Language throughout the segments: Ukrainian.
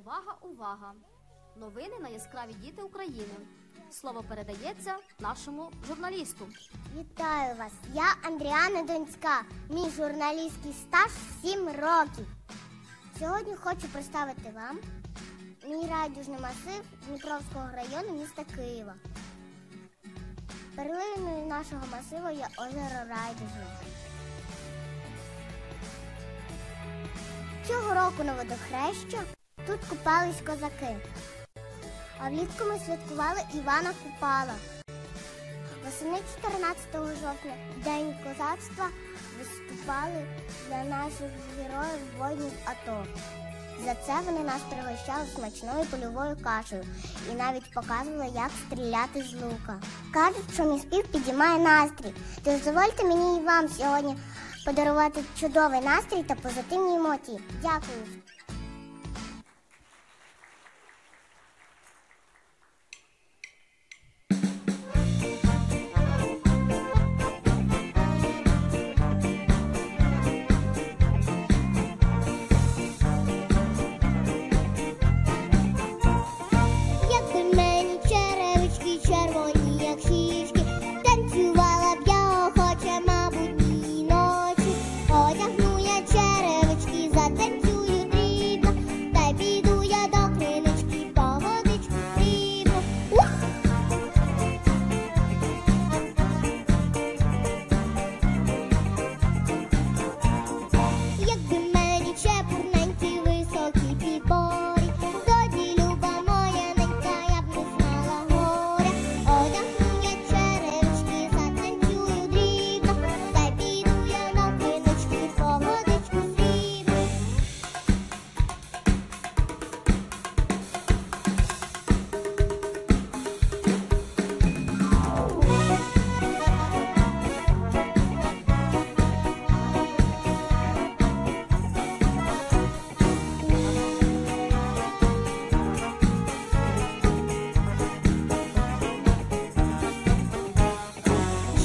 Увага, увага! Новини на яскраві діти України. Слово передається нашому журналісту. Вітаю вас! Я Андріана Донська. Мій журналістський стаж 7 років. Сьогодні хочу представити вам мій радіжний масив Дніпровського району міста Києва. Перлиною нашого масиву є озеро Райдужне. Цього року на водохреща тут купались козаки. А влітку ми святкували Івана Купала. Восени 14 жовтня, День козацтва, виступали для наших героїв воїнів АТО. За це вони нас пригощали смачною польовою кашею і навіть показували, як стріляти з лука. Кажуть, що мій спів підіймає настрій. Дозвольте мені і вам сьогодні подарувати чудовий настрій та позитивні емоції. Дякую.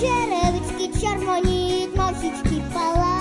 черевички, червоні носічки пала.